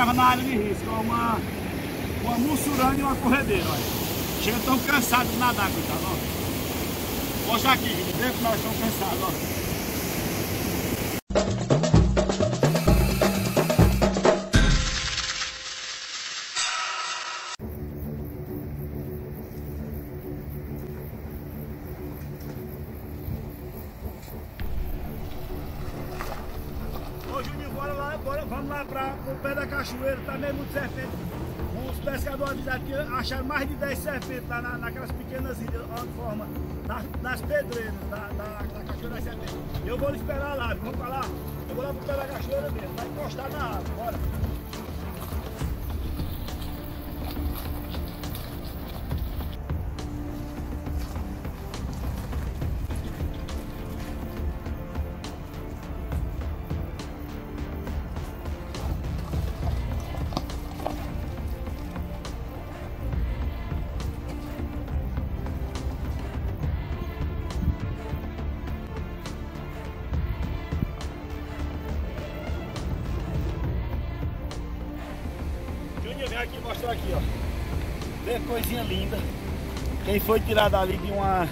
encontravam na área de risco, uma, uma mussurana e uma corredeira, olha. Chega tão cansado de nadar, coitado, ó. Mostra aqui, gente, vê que nós estamos cansados, ó. Cachoeira, também tá muito serpente. Os pescadores que acharam mais de 10 serpentes lá na, naquelas pequenas ilhas, onde forma, nas, nas pedreiras da, da, da cachoeira das. Eu vou esperar lá, vamos pra lá. Eu vou lá pro pé da cachoeira mesmo, vai encostar na água, bora. Mostrar aqui, ó. Vê coisinha linda. Quem foi tirado ali de uma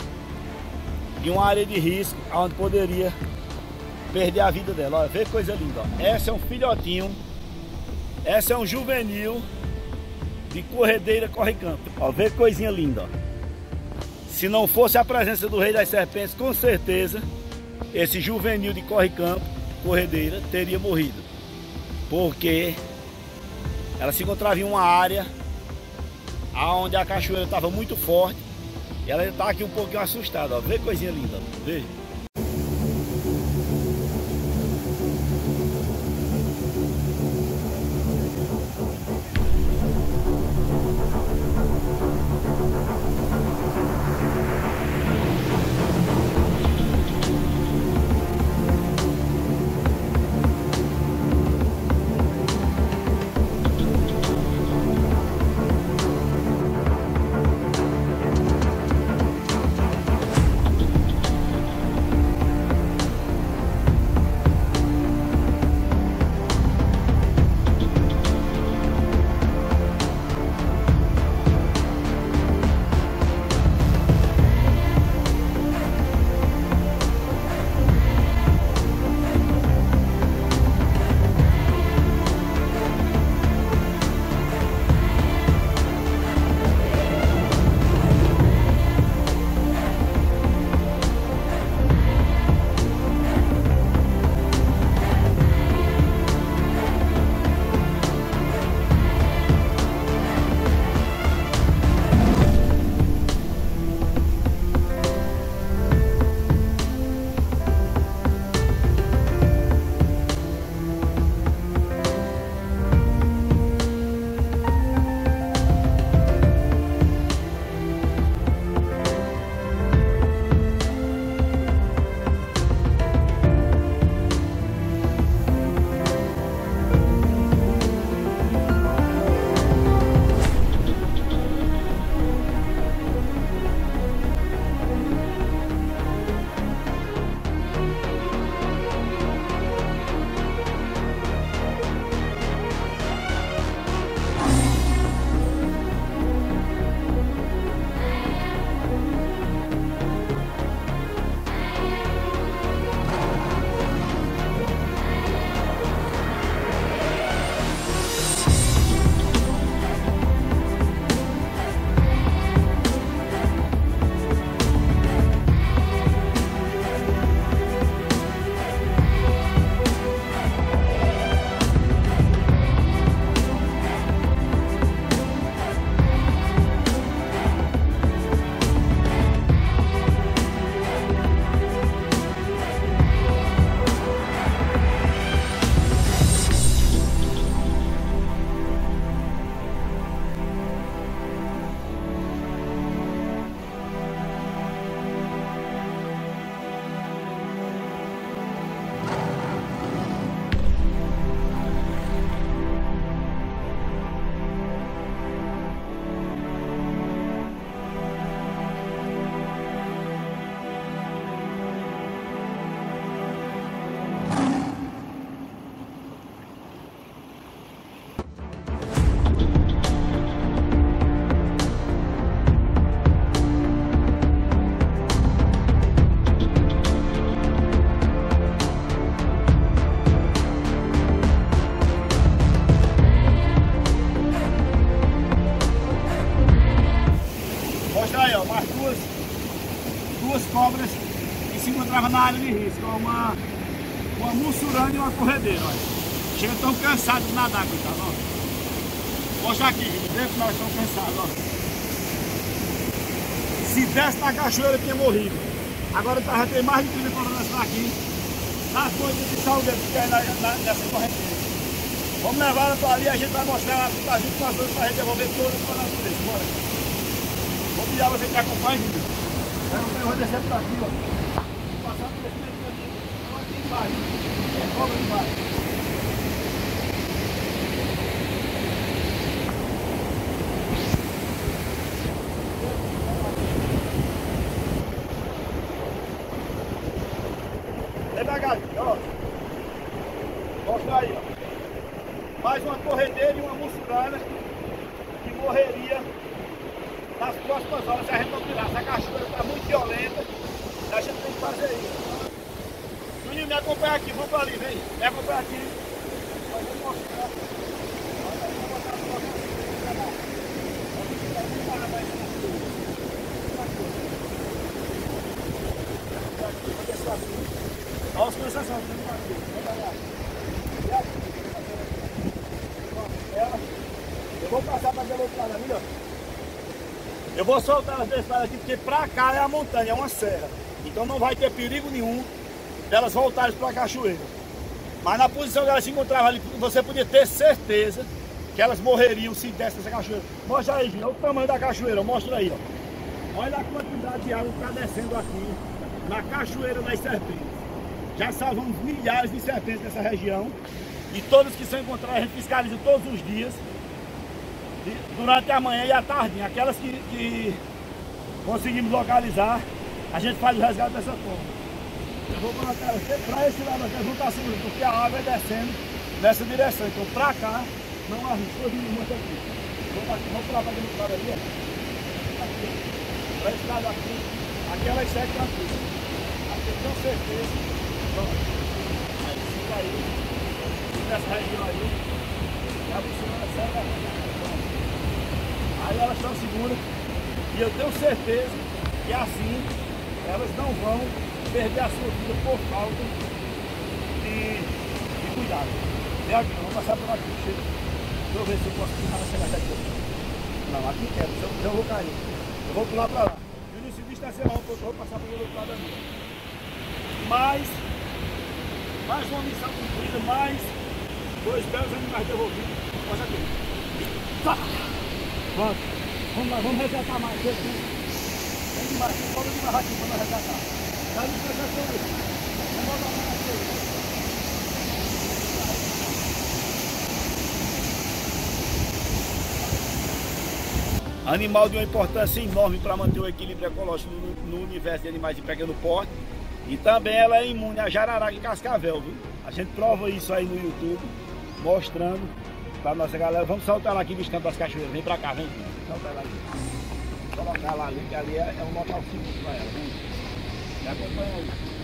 de uma área de risco, onde poderia perder a vida dela. Olha, vê coisa linda, ó. Essa é um filhotinho. Essa é um juvenil de corredeira corre-campo. Ó, vê coisinha linda, ó. Se não fosse a presença do rei das serpentes, com certeza esse juvenil de corre-campo, corredeira, teria morrido. Porque ela se encontrava em uma área onde a cachoeira estava muito forte. E ela está aqui um pouquinho assustada, ó. Vê coisinha linda, veja. Se encontrava na área de risco, uma, uma mussurana e uma corredeira, olha. Chega tão cansado de nadar, coitado, ó. Mostra aqui, que nós estamos cansados, ó. Se desse na cachoeira, tinha morrido. Agora tá, já tem mais de 30 coronas aqui, nas coisas de saúde que aí na, na, nessa correnteira. Vamos levar ela para ali e a gente vai mostrar tá junto com as duas para a gente devolver todas para a natureza. Vou pedir você que acompanha, Júlio. Eu vou descer por aqui, ó. Passar por esse meio aqui. Aqui embaixo. É cobra embaixo. Devagar. Mostra aí. Mais uma corredeira e uma mussurana que morreria nas próximas horas se a gente não tirar. Essa está muito violenta e a gente tem que fazer isso. Juninho, me acompanha aqui, vamos para ali, vem. Me acompanha aqui. Nós vamos mostrar. Olha as sensações, Eu vou passar para aquele outro lado ali. Eu vou soltar as desse aqui, porque pra cá é a montanha, é uma serra. Então não vai ter perigo nenhum delas voltarem para a cachoeira. Mas na posição que elas se encontravam ali, você podia ter certeza que elas morreriam se desse essa cachoeira. Mostra aí, Gina, olha o tamanho da cachoeira, mostra aí, ó. Olha a quantidade de água que está descendo aqui na cachoeira das serpentes. Já salvamos milhares de serpentes nessa região. E todas que são encontradas, a gente fiscaliza todos os dias durante a manhã e a tarde, aquelas que, que conseguimos localizar, a gente faz o resgate dessa forma. Eu vou colocar para esse lado aqui, está seguro, porque a água é descendo nessa direção. Então para cá, não há risco. Eu muito aqui. Aqui, vou pular para aquele lado ali, ó. Aqui, para esse lado aqui, aquelas sete aqui. Aqui com certeza. Pronto. Aí, fica aí. Nessa região aí. E a piscina segue aqui. Aí elas estão seguras e eu tenho certeza que assim elas não vão perder a sua vida por falta de, de cuidado. Aqui, vamos passar por aqui. Chega. Deixa eu ver se eu posso pular essa daqui. Não, aqui quero, então eu vou cair. Eu vou pular para lá. Júnior, se distanciar um pouco, eu vou passar pelo outro lado ali. Mais, mais uma missão cumprida, mais dois belos animais devolvidos. Pode aqui. Tá. Pronto. Vamos lá, vamos resgatar mais. Vem demais, tem cobra demais aqui para resgatar. Animal de uma importância enorme para manter o equilíbrio ecológico no, no, universo de animais de pequeno porte. E também ela é imune a jararaca e cascavel, viu? A gente prova isso aí no YouTube, mostrando Pra nossa galera, vamos soltar ela aqui nos campos das cachoeiras. Vem pra cá, vem. Solta ela ali. Colocar ela ali, que ali é, é um local seguro pra ela. Vem. Gracias.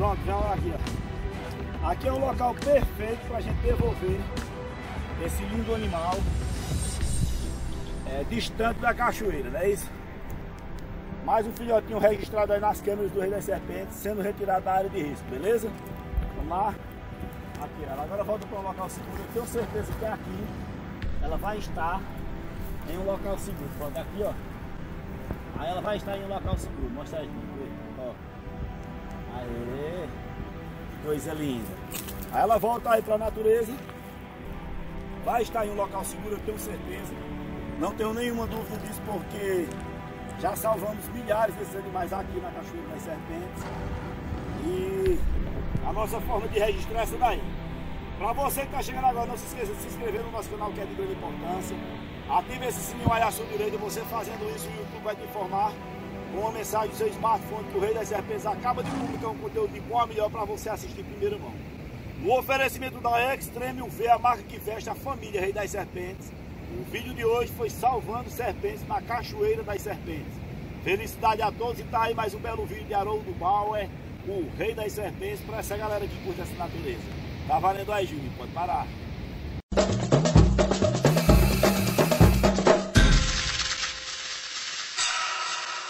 Pronto, já aqui, ó. Aqui é um local perfeito para a gente devolver esse lindo animal é, distante da cachoeira, não é isso? Mais um filhotinho registrado aí nas câmeras do Rei das Serpentes, sendo retirado da área de risco, beleza? Vamos lá. Aqui, ela agora volta para um local seguro. Eu tenho certeza que aqui ela vai estar em um local seguro. Pronto, aqui ó. Aí ela vai estar em um local seguro. Mostra aí, ó. Aê, coisa linda. Aí ela volta aí para a natureza. Vai estar em um local seguro, eu tenho certeza. Não tenho nenhuma dúvida disso, porque já salvamos milhares desses animais aqui na Cachoeira das Serpentes. E a nossa forma de registrar é essa daí. Para você que está chegando agora, não se esqueça de se inscrever no nosso canal que é de grande importância. Ative esse sininho aí à sua direita, você fazendo isso o YouTube vai te informar com uma mensagem do seu smartphone que o Rei das Serpentes acaba de publicar um conteúdo de bom a melhor para você assistir em primeira mão. No oferecimento da Extreme UV, a marca que veste a família Rei das Serpentes, o vídeo de hoje foi Salvando Serpentes na Cachoeira das Serpentes. Felicidade a todos e tá aí mais um belo vídeo de Haroldo Bauer, o Rei das Serpentes, para essa galera que curte essa natureza. Tá valendo aí, Júnior, pode parar.